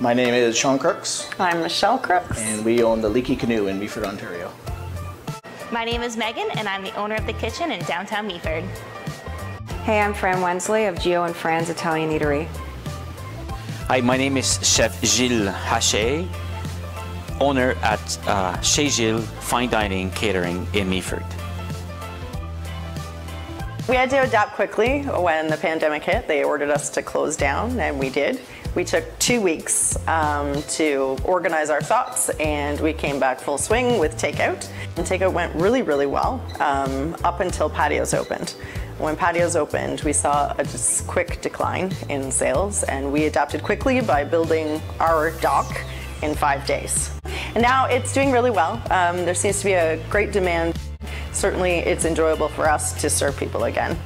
My name is Sean Crooks, I'm Michelle Crooks. and we own the Leeky Canoe in Meaford, Ontario. My name is Megan, and I'm the owner of the kitchen in downtown Meaford. Hey, I'm Fran Wensley of Gio and Fran's Italian Eatery. Hi, my name is Chef Gilles Haché, owner at uh, Chez Gilles Fine Dining Catering in Meaford. We had to adapt quickly when the pandemic hit. They ordered us to close down, and we did. We took two weeks um, to organize our thoughts, and we came back full swing with takeout. And takeout went really, really well um, up until patios opened. When patios opened, we saw a quick decline in sales, and we adapted quickly by building our dock in five days. And now it's doing really well. Um, there seems to be a great demand. Certainly, it's enjoyable for us to serve people again.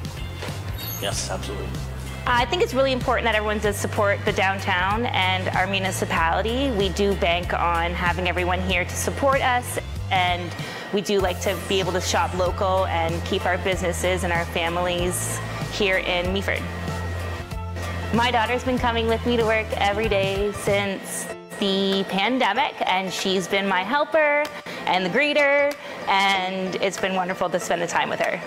Yes, absolutely. I think it's really important that everyone does support the downtown and our municipality. We do bank on having everyone here to support us, and we do like to be able to shop local and keep our businesses and our families here in Meaford. My daughter's been coming with me to work every day since the pandemic, and she's been my helper and the greeter, and it's been wonderful to spend the time with her.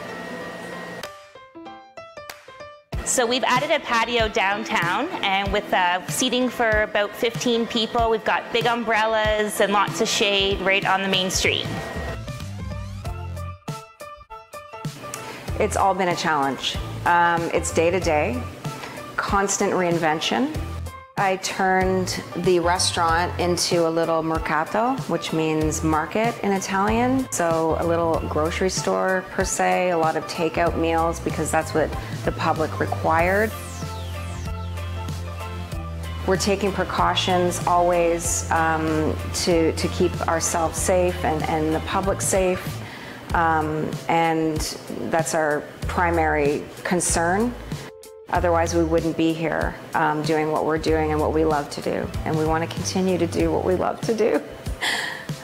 So we've added a patio downtown and with uh, seating for about 15 people. We've got big umbrellas and lots of shade right on the main street. It's all been a challenge. Um, it's day to day, constant reinvention. I turned the restaurant into a little mercato, which means market in Italian. So a little grocery store per se, a lot of takeout meals because that's what the public required. We're taking precautions always um, to, to keep ourselves safe and, and the public safe. Um, and that's our primary concern. Otherwise, we wouldn't be here um, doing what we're doing and what we love to do. And we want to continue to do what we love to do.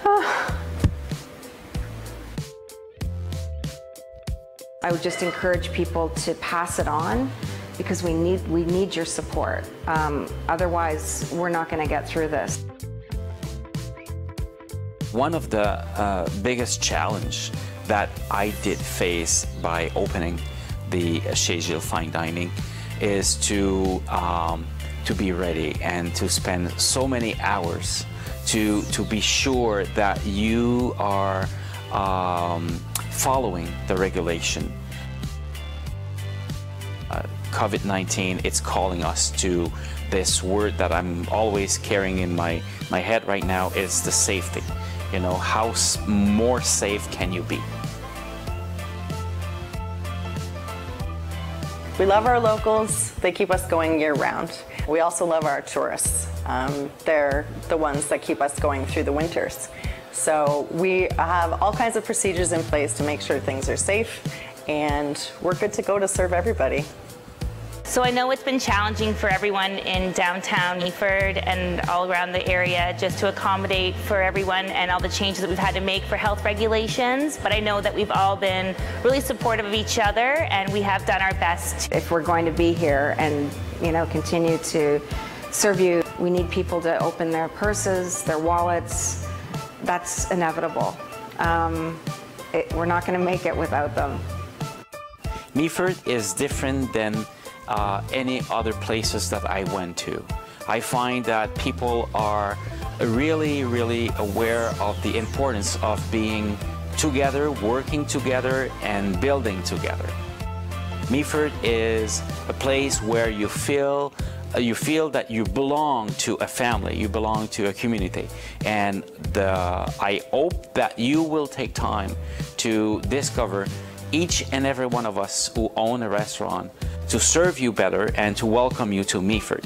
I would just encourage people to pass it on because we need, we need your support. Um, otherwise, we're not going to get through this. One of the uh, biggest challenge that I did face by opening the Chez Fine Dining is to um, to be ready and to spend so many hours to to be sure that you are um, following the regulation. Uh, COVID-19, it's calling us to this word that I'm always carrying in my, my head right now is the safety. You know, how more safe can you be? We love our locals. They keep us going year round. We also love our tourists. Um, they're the ones that keep us going through the winters. So we have all kinds of procedures in place to make sure things are safe and we're good to go to serve everybody. So I know it's been challenging for everyone in downtown Meaford and all around the area just to accommodate for everyone and all the changes that we've had to make for health regulations. But I know that we've all been really supportive of each other and we have done our best. If we're going to be here and, you know, continue to serve you, we need people to open their purses, their wallets. That's inevitable. Um, it, we're not going to make it without them. Meaford is different than uh, any other places that I went to. I find that people are really, really aware of the importance of being together, working together, and building together. Meaford is a place where you feel uh, you feel that you belong to a family, you belong to a community, and the, I hope that you will take time to discover each and every one of us who own a restaurant to serve you better and to welcome you to Meaford.